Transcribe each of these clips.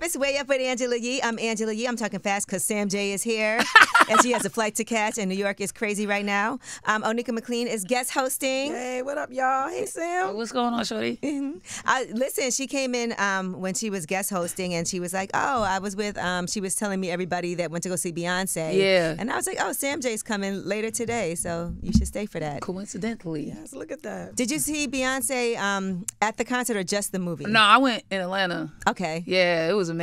up? It's Way Up with Angela Yee. I'm Angela Yee. I'm talking fast because Sam Jay is here and she has a flight to catch, and New York is crazy right now. Um, Onika McLean is guest hosting. Hey, what up, y'all? Hey, Sam. What's going on, Shorty? I, listen, she came in um, when she was guest hosting, and she was like, "Oh, I was with." Um, she was telling me everybody that went to go see Beyonce. Yeah. and I was like, "Oh, Sam Jay's coming later today, so you should stay for that." Coincidentally. Yes, look at that. Did you see Beyonce um, at the concert or just the movie? No, I went in Atlanta. Okay. Yeah, it was amazing.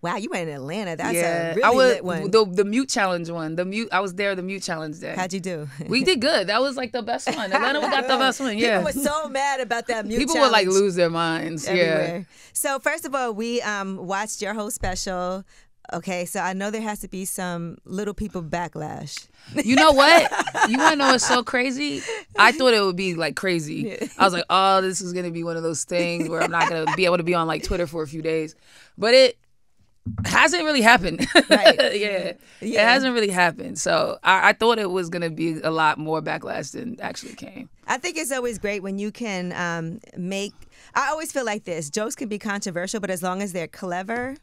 Wow, you went in Atlanta. That's yeah, a really I was lit one. the the mute challenge one. The mute. I was there. The mute challenge day. How'd you do? we did good. That was like the best one. Atlanta, got the best one. Yeah. People were so mad about that mute People would like lose their minds. everywhere. So first of all, we um, watched your whole special. Okay, so I know there has to be some little people backlash. You know what? You want to know what's so crazy? I thought it would be like crazy. I was like, oh, this is gonna be one of those things where I'm not gonna be able to be on like Twitter for a few days, but it hasn't really happened. Right. yeah. Yeah. It hasn't really happened. So I, I thought it was gonna be a lot more backlash than actually came. I think it's always great when you can um, make. I always feel like this: jokes can be controversial, but as long as they're clever,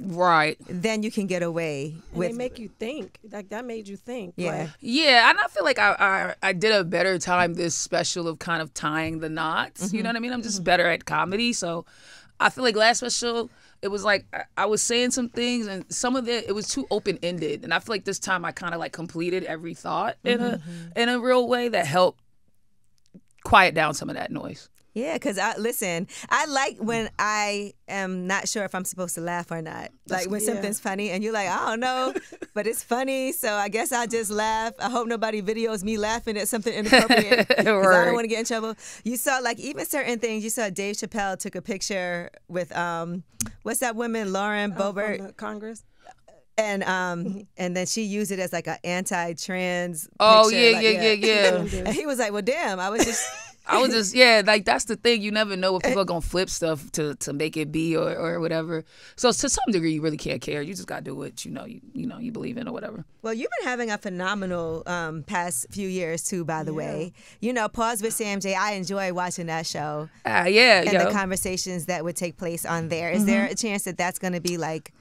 Right. then you can get away And with. they make you think. Like that made you think. Yeah. Like, Yeah, and I feel like I, I I did a better time this special of kind of tying the knots. You know mm-hmm. what I mean? I'm just mm-hmm. better at comedy, so I feel like last special it was like I, I was saying some things and some of it it was too open ended, and I feel like this time I kind of like completed every thought in a mm-hmm. in a real way that helped quiet down some of that noise. Yeah, because I listen. I like when I am not sure if I'm supposed to laugh or not. Like when Yeah. something's funny and you're like, I don't know, but it's funny, so I guess I just laugh. I hope nobody videos me laughing at something inappropriate 'cause I don't want to get in trouble. You saw like even certain things. You saw Dave Chappelle took a picture with um, what's that woman, Lauren from Boebert, the Congress. and um, and then she used it as like an anti-trans. Oh picture, yeah, like, yeah, yeah, yeah. And he was like, "Well, damn, I was just." I was just yeah, like that's the thing. You never know if people are gonna flip stuff to to make it be or, or whatever. So to some degree, you really can't care. You just gotta do what you know you you know you believe in or whatever. Well, you've been having a phenomenal um, past few years too. By the way, you know, pause with Sam Jay. I enjoy watching that show Ah, yeah, and yo. the conversations that would take place on there. Is there a chance that that's going to be like?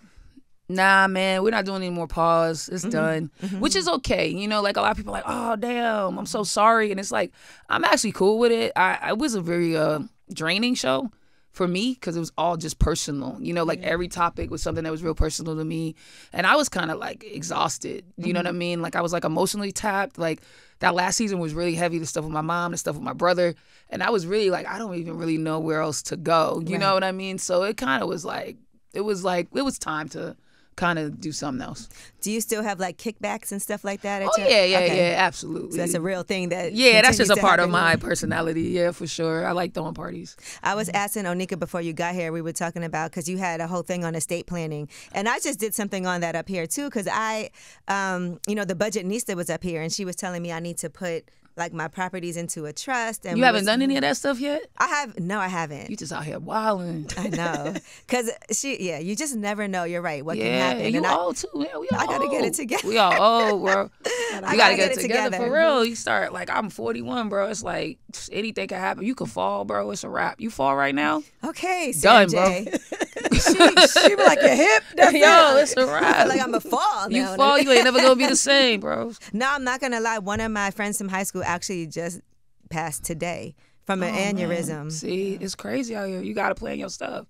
Nah, man, we're not doing any more pause. It's Mm-hmm. done, which is okay. You know, like a lot of people are like, oh damn, I'm so sorry, and it's like I'm actually cool with it. I it was a very uh, draining show for me because it was all just personal. You know, like every topic was something that was real personal to me, and I was kind of like exhausted. You know what I Mm-hmm. mean? Like I was like emotionally tapped. Like that last season was really heavy. The stuff with my mom, the stuff with my brother, and I was really like, I don't even really know where else to go. You know what I mean? So it kind of was like, it was like it was time to kind of do something else. Do you still have like kickbacks and stuff like that? At Oh your- yeah, yeah, Okay. yeah, absolutely. So that's a real thing that. yeah, that's just a part of my personality. Yeah, for sure. I like throwing parties. I was asking Onika before you got here. We were talking about because you had a whole thing on estate planning, and I just did something on that up here too. Because I, um, you know, the Budgetnista was up here, and she was telling me I need to put like my properties into a trust. And You haven't was- done any of that stuff yet. I have no, I haven't. You just out here wilding. I know, because she, yeah, you just never know. You're right. What can Yeah, happen? you and I, old too. Yeah, we all I gotta get it together. We all old, bro. you gotta gotta, get get, it together, together. for real. You start like I'm 41, bro. It's like anything can happen. You could fall, bro. It's a wrap. You fall right now, okay, Done, bro. J. she be like your hip. That's yo, it. it's a I wrap. feel like I'm a fall. you now. fall, you ain't never gonna be the same, bro. No, I'm not gonna lie. One of my friends from high school actually just passed today from an oh, aneurysm. See, it's crazy out here. You gotta plan your stuff.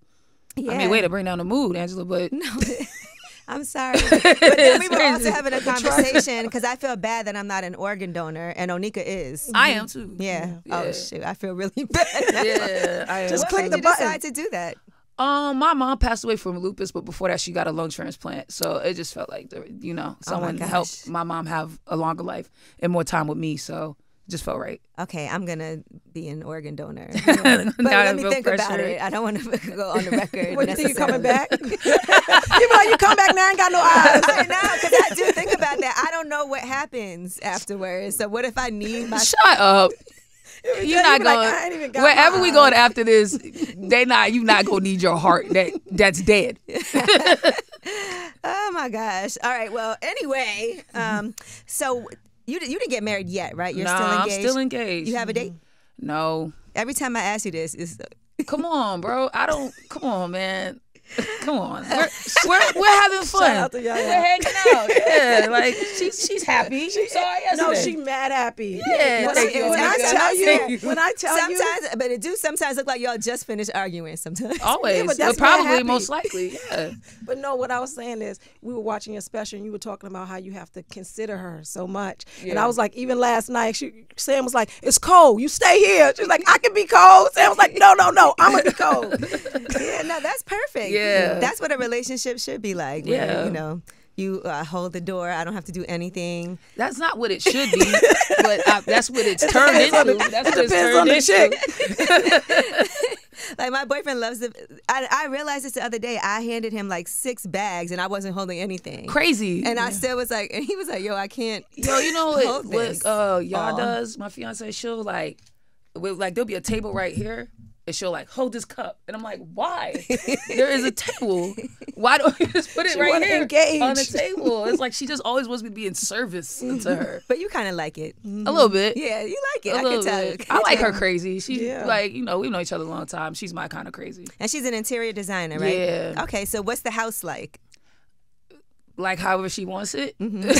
Yeah. I mean, way to bring down the mood, Angela, but no. I'm sorry. But then we were also having a conversation because I feel bad that I'm not an organ donor and Onika is. I am too. Yeah. Oh Yeah. shoot, I feel really bad. Yeah, I am. Just What click made the you button. decide to do that? Um, my mom passed away from lupus, but before that, she got a lung transplant. So it just felt like, you know, someone gosh. helped my mom have a longer life and more time with me. So it just felt right. Okay, I'm gonna be an organ donor. But let me think about it. I don't want to go on the record. What you think you coming back? you like you come back now. I ain't got no eyes. I know, because I do think about that. I don't know what happens afterwards. So what if I need my Shut up. You're you not like, going. I ain't even got wherever we going after this, they not. You not gonna need your heart. That that's dead. Oh my gosh! All right. Well, anyway, um, so you you didn't get married yet, right? You're nah, still I'm engaged. still engaged. You have a date. no. Every time I ask you this, is Come on, bro. I don't. Come on, man. Come on, we're we're, we're having fun. out to Yaya. We're hanging out. Yeah, like she's she's happy. She saw it No, yesterday. she mad happy. Yeah, When, I, when I tell you, you. when I tell you, Sometimes, but it do sometimes look like y'all just finished arguing. Sometimes. always, but but, that's mad probably most likely. Yeah. But no, what I was saying is we were watching your special and you were talking about how you have to consider her so much. And I was like, even last night, she, Sam was like, it's cold. You stay here. She's like, I can be cold. Sam was like, no, no, no, I'm going to be cold. yeah, no, that's perfect. Yeah. that's what a relationship should be like. where, Yeah. you know, you uh, hold the door. I don't have to do anything. That's not what it should be, but I, that's what it's turned into. the- that's it what it's turned into. Like my boyfriend loves the. I, I realized this the other day. I handed him like six bags and I wasn't holding anything. Crazy. And I still was like, and he was like, "Yo, I can't." Yo, you know what, what uh, y'all all. does? My fiance, she'll like, with, like there'll be a table right here, and she'll like hold this cup, and I'm like, why? there is a table. Why don't you just put it She right here engage. on the table? It's like she just always wants me to be in service to mm-hmm. her. But you kind of like it. A little bit. Mm-hmm. Yeah, you like it. A I can tell. bit. I like her crazy. She Yeah. like you know we've known each other a long time. She's my kind of crazy. And she's an interior designer, right? Yeah. Okay, so what's the house like? Like however she wants it. You're like,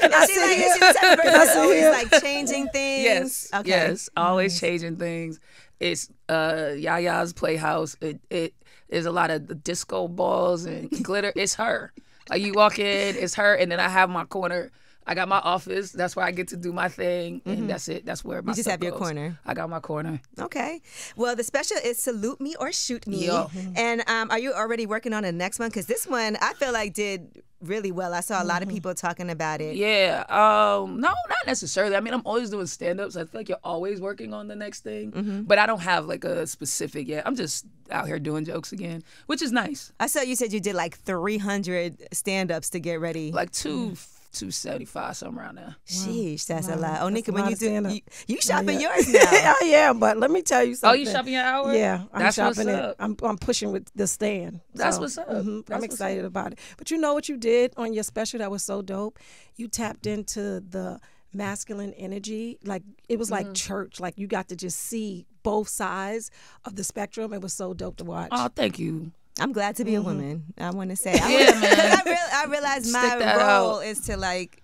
can I She like, here? she's the type of person that's sit always like changing things. Yes. Okay. Yes. Always changing things. It's uh Yaya's playhouse. It it is a lot of disco balls and glitter. It's her. Like you walk in, it's her, and then I have my corner. I got my office. That's where I get to do my thing, mm-hmm. and that's it. That's where my you just have goes. your corner. I got my corner. Okay. Well, the special is salute me or shoot me. Yo. And um, are you already working on the next one? Because this one I feel like did really well. I saw a mm-hmm. lot of mm-hmm. people talking about it. Yeah. Um, no, not necessarily. I mean, I'm always doing stand ups. I feel like you're always working on the next thing, mm-hmm. but I don't have like a specific yet. I'm just out here doing jokes again, which is nice. I saw you said you did like 300 stand ups to get ready. Like two. Mm 275 something around there. Wow. Sheesh, that's wow. a lot. Oh, when you do you, you shopping yeah. yours now. I am, but let me tell you something. Oh, you shopping your hour? Yeah, I'm that's shopping it. I'm I'm pushing with the stand. That's so, what's up. Mm-hmm, that's I'm excited up. about it. But you know what you did on your special that was so dope? You tapped into the masculine energy. Like it was like mm-hmm. church. Like you got to just see both sides of the spectrum. It was so dope to watch. Oh, thank you. I'm glad to be a woman. I want to say. I Mm-hmm. Yeah, wanna- man. I, real, I realize my role out. is to like,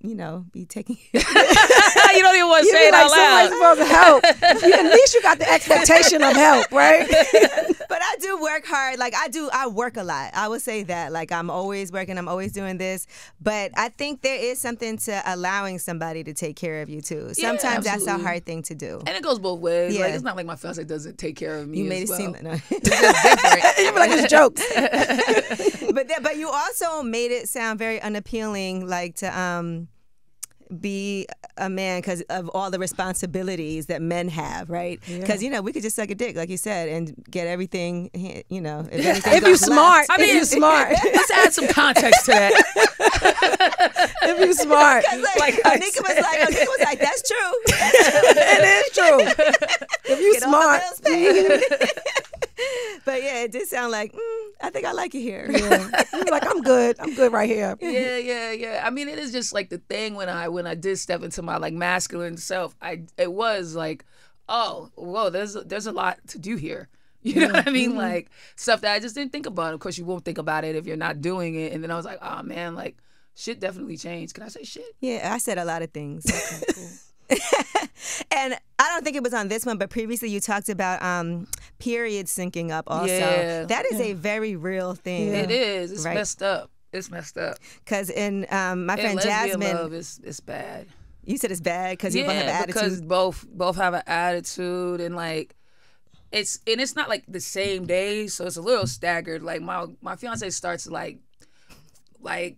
you know, be taking. you don't even want to you say it like out loud. somebody's supposed to help. You- at least you got the expectation of help, right? But I do work hard. Like I do, I work a lot. I would say that. Like I'm always working. I'm always doing this. But I think there is something to allowing somebody to take care of you too. Yeah, Sometimes that's a hard thing to do. And it goes both ways. Like Yeah. it's not like my fiance doesn't take care of me. You made it seem well. It's just different. you be like it's jokes. but that, but you also made it sound very unappealing, like to um be a man because of all the responsibilities that men have, right? Because you know we could just suck a dick, like you said, and get everything. You know, if, if you goes smart, left. if you smart, Let's add some context to that. if you smart, Like, Like I Anika was like, Anika was like, that's true. it is true. If you Get all smart, the bills paid. but yeah, it did sound like, mm, I think I like it here. yeah. like I'm good. I'm good right here. yeah, yeah, yeah. I mean, it is just like the thing when I when I did step into my like masculine self. I it was like, oh, whoa, there's there's a lot to do here. You know what I mean? Like stuff that I just didn't think about. Of course, you won't think about it if you're not doing it. And then I was like, oh man, like shit definitely changed. Can I say shit? Yeah, I said a lot of things. and I don't think it was on this one, but previously you talked about um, period syncing up also. Yeah. That is a very real thing. It is. It's Right. messed up. It's messed up. Because in um, my And friend Jasmine, love is it's bad. you said it's bad because you both have yeah, an because attitude. both both have an attitude and like it's and it's not like the same day, so it's a little staggered. Like my my fiance starts like like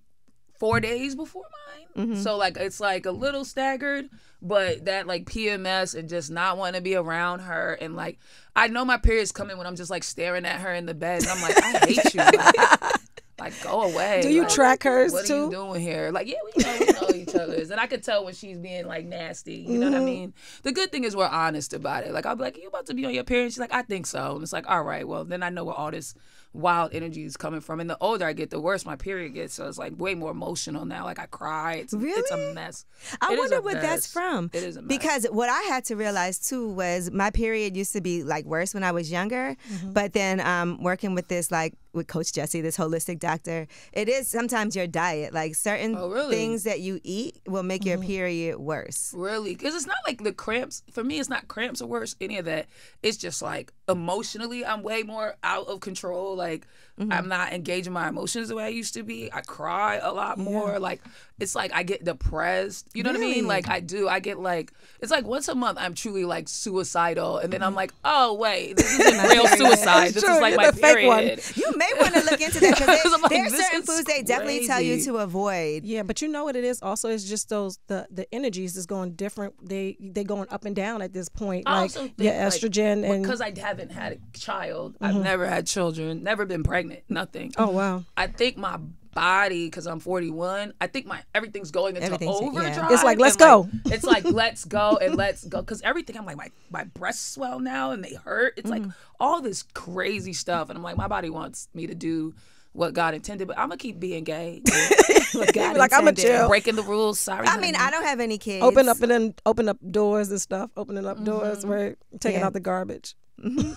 four days before mine, Mm-hmm. so like it's like a little staggered. But that like PMS and just not wanting to be around her and like I know my period's coming when I'm just like staring at her in the bed and I'm like I hate you. Like, Like, go away. Do you Like, track hers what are too? you doing here? Like, yeah, we know, we know each other's, and I could tell when she's being like nasty. You know what I Mm-hmm. mean? The good thing is we're honest about it. Like, I'll be like, "You about to be on your period?" She's like, "I think so," and it's like, "All right, well, then I know where all this wild energy is coming from." And the older I get, the worse my period gets. So it's like way more emotional now. Like I cry. It's it's a mess. I It wonder what that's from. It is a mess. Because what I had to realize too was my period used to be like worse when I was younger, Mm-hmm. but then um, working with this like with Coach Jesse, this holistic doctor, it is sometimes your diet. Like certain Oh, really? things that you eat will make Mm-hmm. your period worse. Really? Because it's not like the cramps. For me, it's not cramps or worse, any of that. It's just like emotionally, I'm way more out of control. Like, Mm-hmm. I'm not engaging my emotions the way I used to be. I cry a lot more. Like, it's like I get depressed. You know what I mean? Like, I do. I get like, it's like once a month, I'm truly like suicidal. And then I'm like, oh, wait, this isn't real suicide. This True, is like you're my the fake one. period. You may want to look into that because like, there are certain is foods they definitely tell you to avoid. Yeah, but you know what it is. Also, it's just those the the energies is going different. They they going up and down at this point. I Like also think, yeah, like, estrogen and because I haven't had a child, I've never had children, never been pregnant, nothing. oh wow, I think my body, because I'm 41, I think my everything's going into Everything's- yeah. overdrive. It's like, let's and, go. it's like let's go and let's go because everything. I'm like my my breasts swell now and they hurt. It's like mm. all this crazy stuff, and I'm like my body wants me to do what God intended, but I'm gonna keep being gay, What God like, I'ma intended. chill. breaking the rules. Sorry, I mean. I don't have any kids. open up and then open up doors and stuff. Opening up doors mm-hmm. where taking Yeah. out the garbage.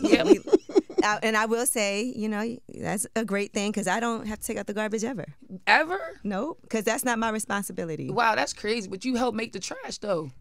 yeah, we, Uh, and I will say, you know, that's a great thing because I don't have to take out the garbage ever. ever. Nope, because that's not my responsibility. Wow, that's crazy. But you help make the trash though.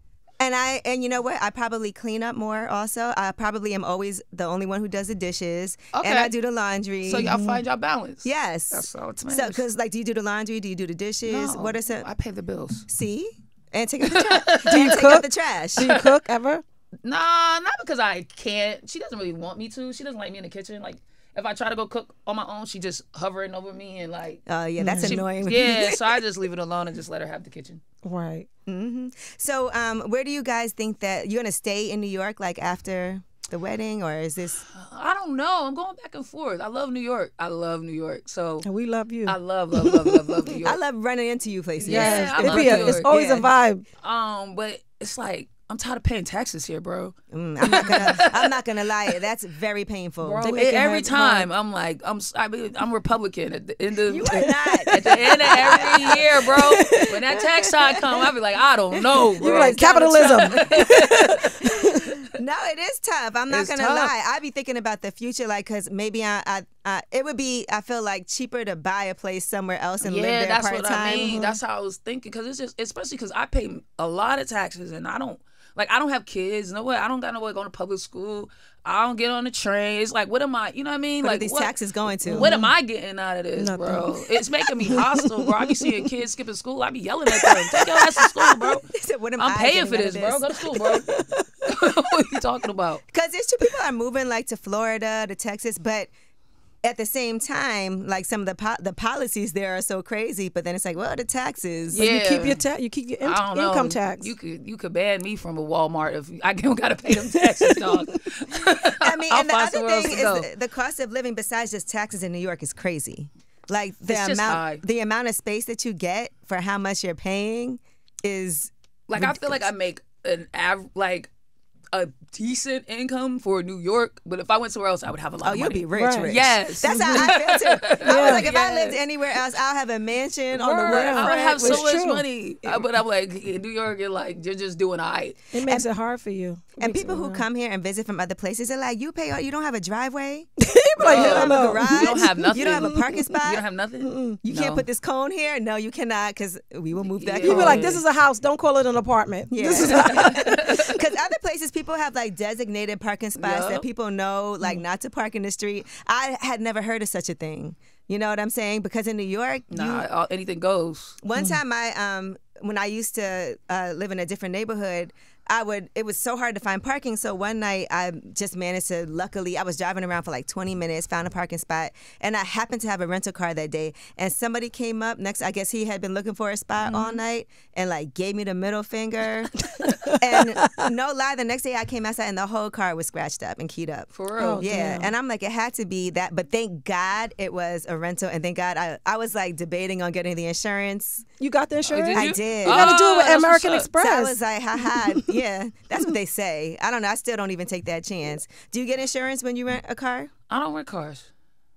And I and you know what? I probably clean up more. Also, I probably am always the only one who does the dishes, Okay. and I do the laundry. So y'all find y'all balance. yes, That's all it So, because like, do you do the laundry? Do you do the dishes? No, what are some? I pay the bills. See, and take out the trash. Do you and take out cook? the trash. Do you cook ever? Nah, not because I can't. She doesn't really want me to. She doesn't like me in the kitchen. Like if I try to go cook on my own, she just hovering over me and like. Oh yeah, that's she- annoying. Yeah, so I just leave it alone and just let her have the kitchen. Right. Mm-hmm. So, um, where do you guys think that you're gonna stay in New York, like after the wedding, or is this? I don't know. I'm going back and forth. I love New York. I love New York. So And we love you. I love, love, love, love, love New York. I love running into you places. yes. Yeah, I love be a- New it's always Yeah. a vibe. um, but it's like I'm tired of paying taxes here, bro. Mm, I'm not gonna. I'm not gonna lie. That's very painful. Bro, it every hard- time I'm like I'm I mean, I'm Republican at the end of You are not. at the end of every year, bro. When that tax time come, I'll be like, I don't know, bro. You're like capitalism. No, it is tough. I'm not It's gonna tough. lie. I be thinking about the future, like, cause maybe I, I, I, it would be. I feel like cheaper to buy a place somewhere else and live yeah, there that's part what time. I mean. That's how I was thinking because it's just, especially because I pay a lot of taxes and I don't like I don't have kids. No way. I don't got no way going to public school. I don't get on the train. It's like, what am I? You know what I mean? What are like these what, taxes going to? What am I getting out of this, bro? It's making me hostile, bro. I be seeing kids skipping school. I be yelling at them. Take your ass to school, bro. Said, what am I'm I paying for of this, bro. Go to school, bro. what are you talking about? Because there's two people are moving like to Florida, to Texas, but at the same time, like some of the po- the policies there are so crazy. But then it's like, well, the taxes. Yeah. You keep your ta- you keep your in- I don't know. income tax. You could you could ban me from a Walmart if I don't gotta pay them taxes, dog. I mean, I'll and the other thing is go. the, the cost of living besides just taxes in New York is crazy. Like the It's just amount high. the amount of space that you get for how much you're paying is Like I feel like I make an av- like a decent income for New York, but if I went somewhere else, I would have a lot Oh, money. be rich, Right. rich. Yes. That's how I feel too. I was like, if I lived anywhere else, I'll have a mansion on the Word, I would waterfront. have so much true. money, Uh, but I'm like in New York, you're like you're just doing all right. it makes it hard for you. It And people who come here and visit from other places are like, you pay, all- you don't have a driveway, like, you don't have a garage, You don't have nothing. you don't have a parking spot, You don't have nothing. You No. can't put this cone here. No, you cannot, because we will move that. Yeah. You be like, this is a house. Don't call it an apartment. Yeah. Because other places, people have like designated parking spots that people know, Mm. like not to park in the street. I had never heard of such a thing. You know what I'm saying? Because in New York, you, Nah, all, anything goes. one Mm. time I um when I used to uh, live in a different neighborhood, I would. It was so hard to find parking. So one night, I just managed to. Luckily, I was driving around for like 20 minutes, found a parking spot, and I happened to have a rental car that day. And somebody came up next. I guess he had been looking for a spot all mm-hmm. night, and like gave me the middle finger. and no lie, the next day I came outside, and the whole car was scratched up and keyed up. For real. Oh, Yeah, damn. and I'm like, it had to be that, but thank God it was a rental, and thank God I, I was like debating on getting the insurance. You got the insurance? did I did. You gotta do it with Oh, American. Express. So I was like, haha, yeah, that's what they say. I don't know. I still don't even take that chance. Do you get insurance when you rent a car? I don't rent cars.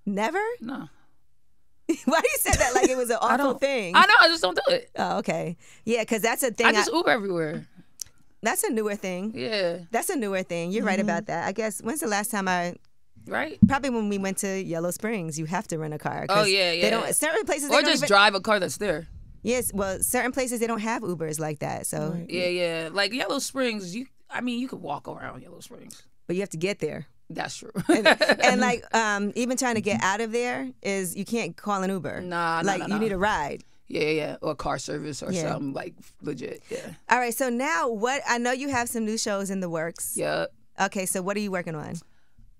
Never? No. Why do you say that like it was an awful don't. thing? I know. I just don't do it. Oh, okay. Yeah, because that's a thing. I just I- Uber everywhere. that's a newer thing. Yeah. That's a newer thing. You're right Mm-hmm. about that. I guess when's the last time I Right. probably when we went to Yellow Springs, you have to rent a car. Oh, yeah, yeah. They don't certain places they Or don't just even, drive a car that's there. Yes, well, certain places they don't have Ubers like that. So, Yeah, yeah. Like Yellow Springs, you. I mean, you could walk around Yellow Springs. but you have to get there. That's true. and like um even trying to get out of there is you can't call an Uber. Nah, nah, like nah, you nah. need a ride. yeah, yeah. Or car service or Yeah. something like legit. Yeah. All right, so now what? I know you have some new shows in the works. Yeah. Okay, so what are you working on?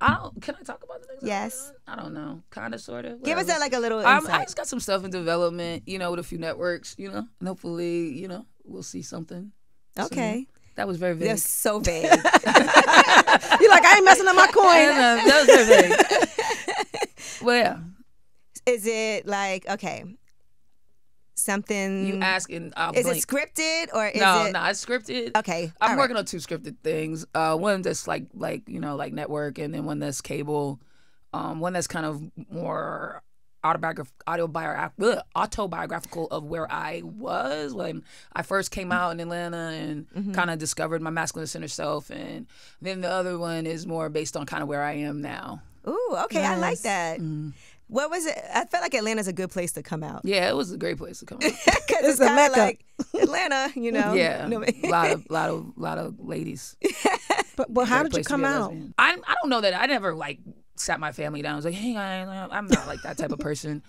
I don't. Can I talk about the things? I'm Yes. I don't know. Kind of, sort of. Give us that like a little Um, I insight. just got some stuff in development, you know, with a few networks, you know, and hopefully, you know, we'll see something. okay, That was very vague. that's so vague. You're like, I ain't messing up my coin. know. that was very vague. well, yeah. is it like okay, something? You ask and I'll is blink. it scripted or is no, it? no, it's scripted. Okay, I'm working right. on two scripted things. Uh, one that's like like you know like network, and then one that's cable. Um, one that's kind of more autobiograph- autobiograph- autobiographical of where I was when I first came out in Atlanta and Mm-hmm. kind of discovered my masculine center self, and then the other one is more based on kind of where I am now. Ooh, okay, I like that. Mm. What was it? I felt like Atlanta's a good place to come out. Yeah, it was a great place to come out. Because It's it's, the kind of Mecca. like Atlanta, you know. yeah, No, a lot of lot of lot of ladies. But, but how did you come out? I I don't know that I never like sat my family down. I was like, hey, I, I'm not like that type of person.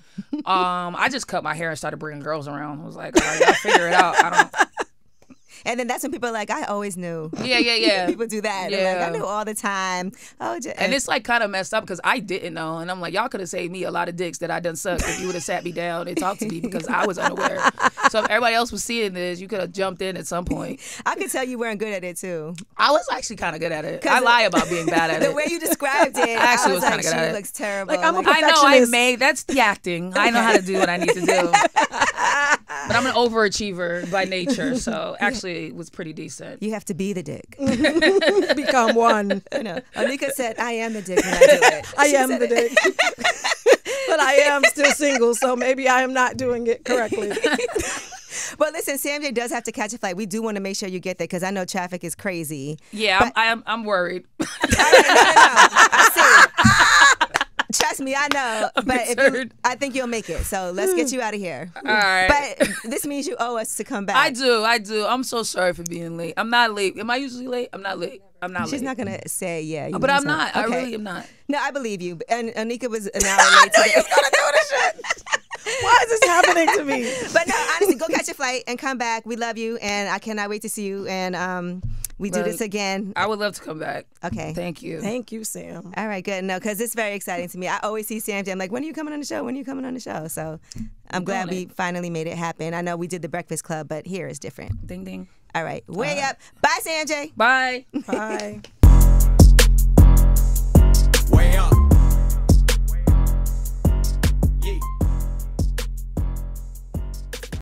Um, I just cut my hair and started bringing girls around. I was like, all right, I'll figure it out. I don't. And then that's when people are like, I always knew. Yeah, yeah, yeah. people do that. They're like, I knew all the time. Oh, just, And it's like kind of messed up because I didn't know, and I'm like, y'all could have saved me a lot of dicks that I done sucked if you would have sat me down and talked to me because I was unaware. So if everybody else was seeing this, you could have jumped in at some point. I could tell you weren't good at it too. I was actually kind of good at it. I lie about being bad at The it. The way you described it, I, actually was, was like, kinda good she at it. looks terrible. Like, I'm a I know I perfectionist. made that's the acting. I know how to do what I need to do. But I'm an overachiever by nature, so actually it was pretty decent. you have to be the dick. Become one. you know, Anika said, "I am the dick when I do it." I She am the dick. but I am still single, so maybe I am not doing it correctly. but listen, Sam Jay does have to catch a flight. We do want to make sure you get there because I know traffic is crazy. Yeah, I'm, I'm I'm worried. I. Trust me, I know. But if you. I think you'll make it. So let's get you out of here. All right. But this means you owe us to come back. I do, I do. I'm so sorry for being late. I'm not late. Am I usually late? I'm not late. I'm not late. She's late. not gonna say yeah. you but I'm not. I Okay. really am not. No, I believe you. And Anika was an hour late I knew today. Why is this happening to me? but no, honestly, go catch a flight and come back. We love you, and I cannot wait to see you. And um, we do Look, this again. I would love to come back. Okay. Thank you. Thank you, Sam. All right, good. No, because it's very exciting to me. I always see Sam Jay. I'm like, when are you coming on the show? When are you coming on the show? So I'm glad doing we finally made it happen. I know we did the Breakfast Club, but here is different. Ding ding. All right, way up. Bye, Sam Jay. Bye. Bye.